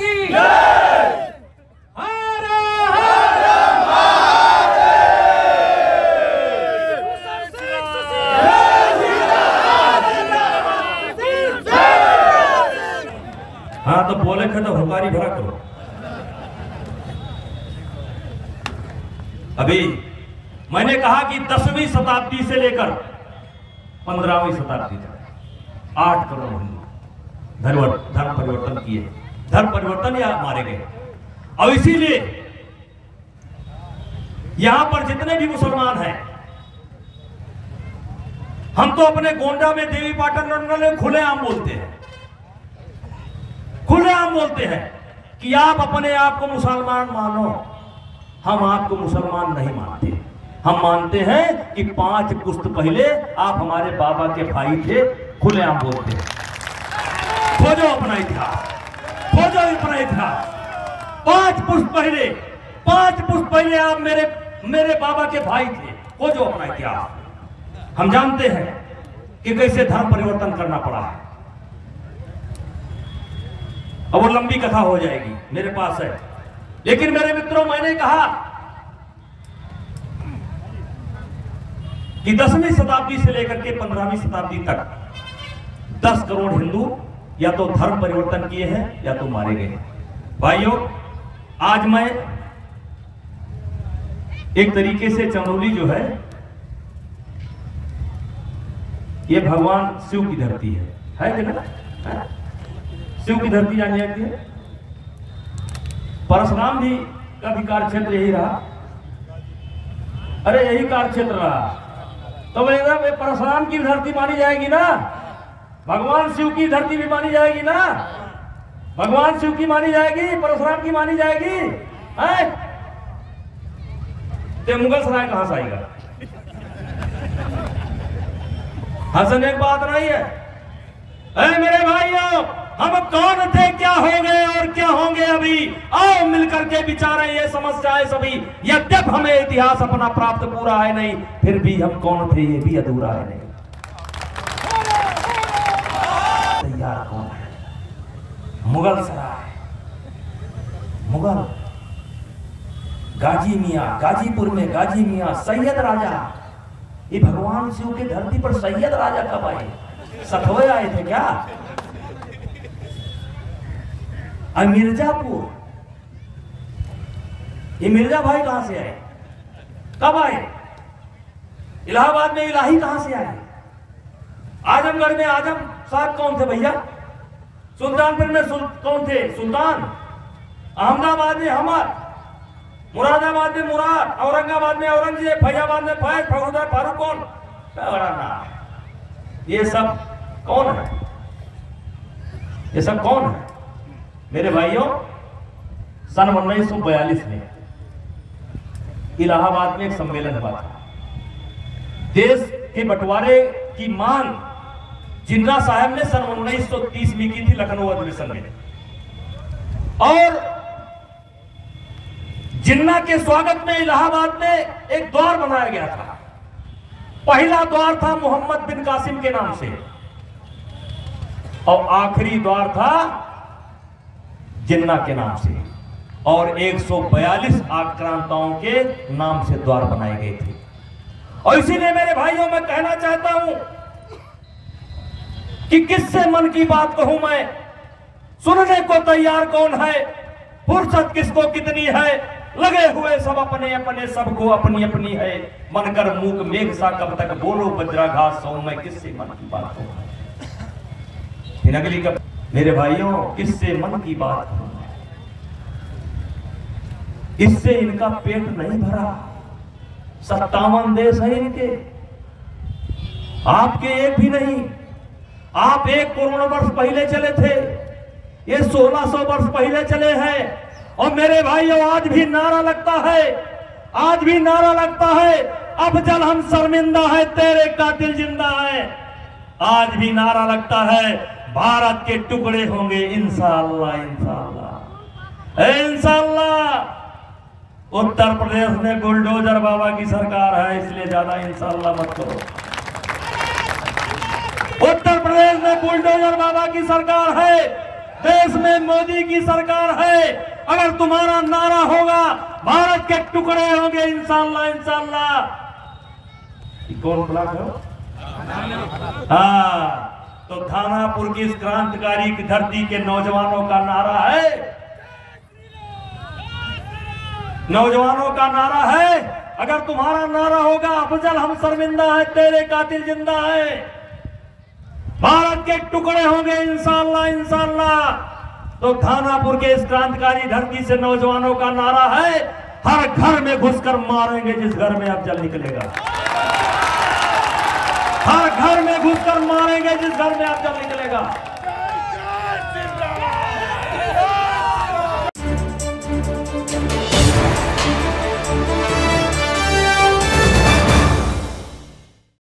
की। हाँ तो बोले थे तो हुकारी भरा करो। अभी मैंने कहा कि दसवीं शताब्दी से लेकर पंद्रहवीं शताब्दी तक आठ करोड़ धर्म परिवर्तन किए धर्म परिवर्तन या मारे गए और इसीलिए यहाँ पर जितने भी मुसलमान हैं, हम तो अपने गोंडा में देवी पाटन में खुलेआम बोलते हैं। खुले आम बोलते हैं कि आप अपने आप को मुसलमान मानो, हम आपको मुसलमान नहीं मानते। हम मानते हैं कि पाँच पुस्त पहले आप हमारे बाबा के भाई थे, खुलेआम बोलते हैं। खोजो अपना इतिहास। खोजो अपना था पाँच पुस्त पहले, पाँच पुस्त पहले आप मेरे मेरे बाबा के भाई थे। खोजो अपना इतिहास। हम जानते हैं कि कैसे धर्म परिवर्तन करना पड़ा। है अब वो लंबी कथा हो जाएगी, मेरे पास है। लेकिन मेरे मित्रों, मैंने कहा कि दसवीं शताब्दी से लेकर के पंद्रहवीं शताब्दी तक दस करोड़ हिंदू या तो धर्म परिवर्तन किए हैं, या तो मारे गए हैं। भाइयों, आज मैं एक तरीके से चंदौली जो है, ये भगवान शिव की धरती है। है ना शिव की धरती जानी जाती है परशुराम भी का भी कार्य क्षेत्र यही रहा। अरे यही कार्य क्षेत्र रहा। तो वे परशुराम की धरती मानी जाएगी ना? भगवान शिव की धरती भी मानी जाएगी ना? भगवान शिव की मानी जाएगी, परशुराम की मानी जाएगी ते मुगल सराय कहाँ से आएगा? हसन एक बात नहीं है। अरे मेरे भाइयों, हम कौन थे, क्या हो गए और क्या होंगे अभी? आओ मिलकर के विचारें, ये समस्याएँ सभी। यद्यप हमें इतिहास अपना प्राप्त पूरा है नहीं, फिर भी हम कौन थे, ये भी अधूरा है नहीं तैयार कौन है मुगल सराय। मुगल। गाजी मिया, गाजीपुर में गाजी मिया, सैयद राजा। ये भगवान शिव की धरती पर सैयद राजा कब आए? सतवे आए थे क्या? और मिर्जापुर। ये मिर्ज़ा भाई कहाँ से आए? कब आए? इलाहाबाद में इलाही कहाँ से आए? आजमगढ़ में आज़म साहब कौन थे भैया? सुल्तानपुर में सुल, कौन थे? सुल्तान। अहमदाबाद में हमर मुरादाबाद में मुराद औरंगाबाद में औरंगज़ेब फैजाबाद में फैज फखरुद्दीन फारूक कौन? ये सब कौन है? ये सब कौन है? मेरे भाइयों सन 1942 में इलाहाबाद में एक सम्मेलन हुआ था। देश के बंटवारे की मांग जिन्ना साहब ने सन 1930 में की थी लखनऊ अधिवेशन में। और जिन्ना के स्वागत में इलाहाबाद में एक द्वार बनाया गया था। पहला द्वार था मोहम्मद बिन कासिम के नाम से। और आखिरी द्वार था जिन्ना के नाम से। और 142 आक्रांताओं के नाम से द्वार बनाए गए थे। और इसीलिए मेरे भाइयों, मैं कहना चाहता हूँ कि किससे मन की बात कहूँ मैं? सुनने को तैयार कौन है? फुर्सत किसको कितनी है? लगे हुए सब अपने अपने, सबको अपनी अपनी है। मन कर मूक मेघ सा, कब तक बोलो वज्राघात सो, मैं किससे मन की बात कहूँ? फिर अगली कब? मेरे भाइयों, किससे मन की बात इससे इनका पेट नहीं भरा। सत्तावन देश है इनके। आपके एक भी नहीं आप एक करोड़ वर्ष पहले चले थे। ये 1600 वर्ष पहले चले हैं। और मेरे भाइयों, आज भी नारा लगता है। आज भी नारा लगता है। अब जल हम शर्मिंदा है, तेरे कातिल ज़िंदा है। आज भी नारा लगता है, भारत के टुकड़े होंगे, इंशाल्लाह इंशाला इंशाल्लाह! उत्तर प्रदेश में बुलडोजर बाबा की सरकार है, इसलिए ज़्यादा इंशाला मत करो। प्रदेश में बुलडोजर बाबा की सरकार है देश में मोदी की सरकार है। अगर तुम्हारा नारा होगा भारत के टुकड़े होंगे इंशाला इंशाला कौन ब्लॉक है हाँ तो थानापुर की इस क्रांतिकारी की धरती के नौजवानों का नारा है। नौजवानों का नारा है। अगर तुम्हारा नारा होगा अफजल हम शर्मिंदा है तेरे कातिल ज़िंदा है। भारत के टुकड़े होंगे इंशाला इंशाला तो थानापुर के इस क्रांतिकारी धरती से नौजवानों का नारा है, हर घर में घुसकर मारेंगे जिस घर में अब जल निकलेगा। हर घर में घुसकर मारेंगे जिस घर में अब जल निकलेगा।